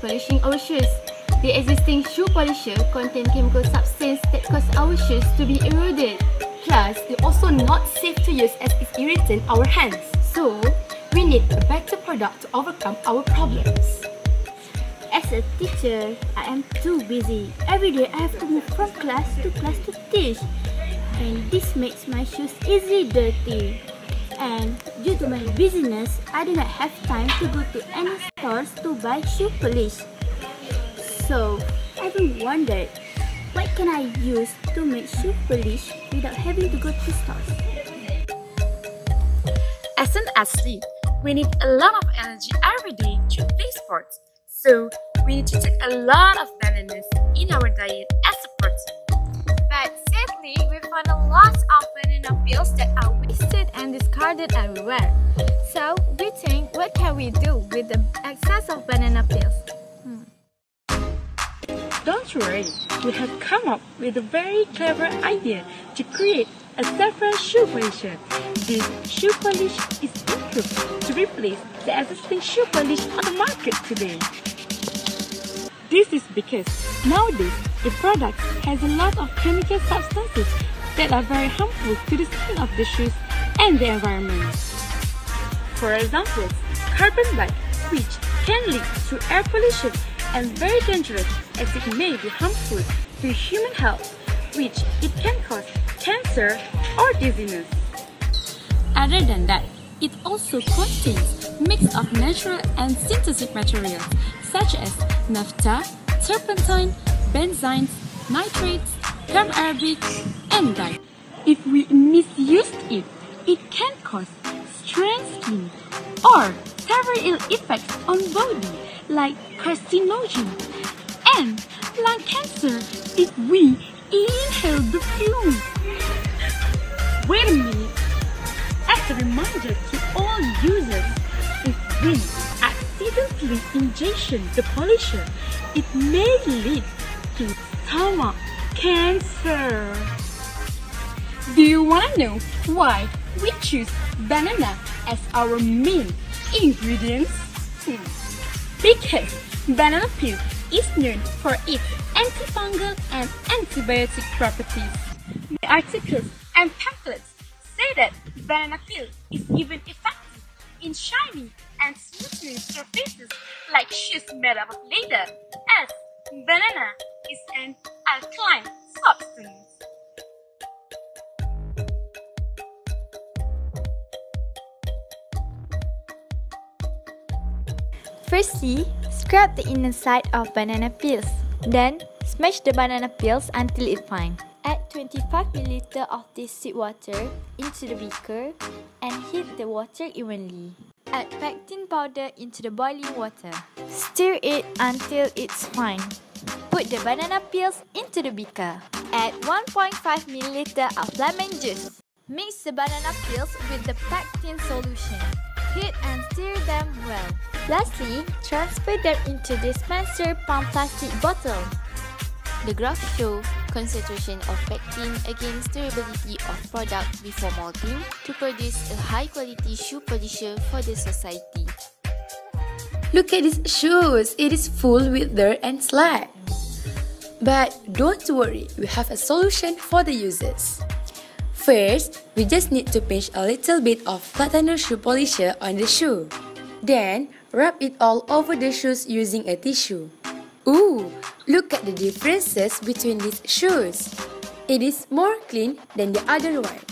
polishing our shoes. The existing shoe polisher contain chemical substance that cause our shoes to be eroded. Plus, it's also not safe to use as it irritates our hands. So, we need a better product to overcome our problems. As a teacher, I am too busy. Every day I have to move from class to class to teach. And this makes my shoes easily dirty. And due to my busyness, I do not have time to go to any stores to buy shoe polish. So, I've been wondered, what can I use to make shoe polish without having to go to stores? As an athlete, we need a lot of energy every day to play sports. So, we need to take a lot of bananas in our diet found a lot of banana peels that are wasted and discarded everywhere. So, we think, what can we do with the excess of banana peels? Hmm. Don't worry, we have come up with a very clever idea to create a separate shoe polisher. This shoe polish is improved to replace the existing shoe polish on the market today. This is because nowadays the product has a lot of chemical substances that are very harmful to the skin of the shoes and the environment. For example, carbon black, which can lead to air pollution and very dangerous as it may be harmful to human health, which it can cause cancer or dizziness. Other than that, it also contains mix of natural and synthetic materials such as naphtha, turpentine, benzines, nitrates, gum arabic, If we misuse it, it can cause strained skin or several ill effects on body like carcinogen and lung cancer if we inhale the fumes. Wait a minute. As a reminder to all users, if we accidentally ingestion the pollution, it may lead to stomach cancer. Do you want to know why we choose banana as our main ingredients? Hmm. Because banana peel is known for its antifungal and antibiotic properties. The articles and pamphlets say that banana peel is even effective in shining and smoothing surfaces like shoes made up of leather, as banana is an alkaline substance. Firstly, scrub the inner side of banana peels. Then, smash the banana peels until it's fine. Add 25 ml of distilled water into the beaker and heat the water evenly. Add pectin powder into the boiling water. Stir it until it's fine. Put the banana peels into the beaker. Add 1.5 ml of lemon juice. Mix the banana peels with the pectin solution. Heat and stir them well. Lastly, transfer them into dispenser pump plastic bottle. The graph shows concentration of pectin against durability of product before molting to produce a high quality shoe polisher for the society. Look at these shoes, it is full with dirt and slag. But don't worry, we have a solution for the users. First, we just need to pinch a little bit of platinum shoe polisher on the shoe. Then, rub it all over the shoes using a tissue. Ooh, look at the differences between these shoes. It is more clean than the other one.